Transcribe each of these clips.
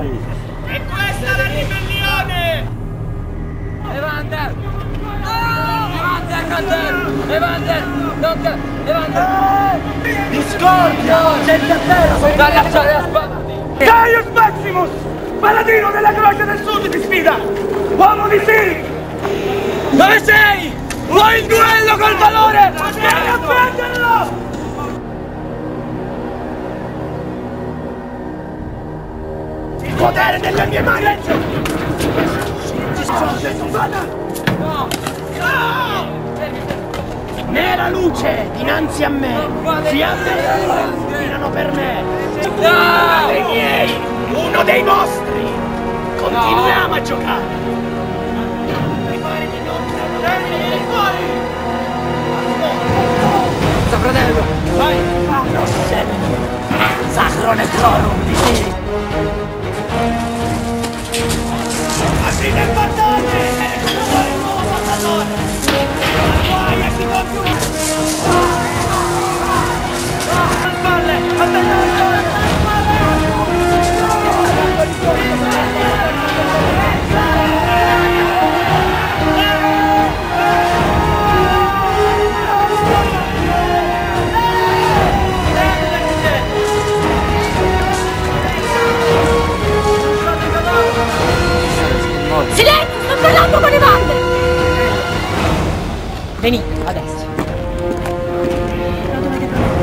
E questa è la ribellione! Evander! Evander, non te! Evander, non te! Evander! Discordia! Gente a terra! Non lasciare la spada! Gaius Maximus! Paladino della Croce del Sud ti sfida! Uomo di Siri! Dove sei? Vuoi il duello col valore? Vieni a prenderlo! Potere nelle mie mani! Ti scorge umana! No! No! Nera luce dinanzi a me! Fiamme illuminano per me! No! Dei miei! Uno dei vostri! Continuiamo a giocare! Mi! Vai! Sacro Necrorum di Venite, adesso! Lo dovete trovare.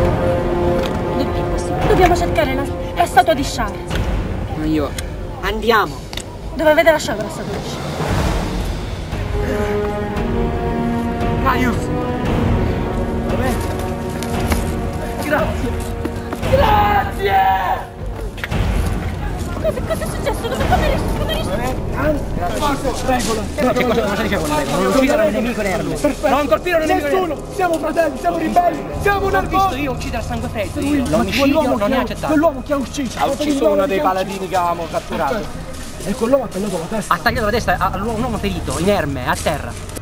Dobbiamo, cercare la, la statua di Charles. Ma io... Andiamo! Dove avete lasciato la statua di Charles? Gaius! Grazie! Grazie! Che cosa? Non uccidere un nemico inerme! Non colpire un nemico! Nessuno! Siamo fratelli, siamo ribelli, siamo Ho visto nervosi! io uccidere a sangue freddo! L'omicidio non è accettato! Quell'uomo che ha ucciso! Ha ucciso uno dei paladini che avevamo catturato. E quell'uomo ha tagliato la testa. Ha tagliato la testa a- a un uomo ferito, inerme, a terra!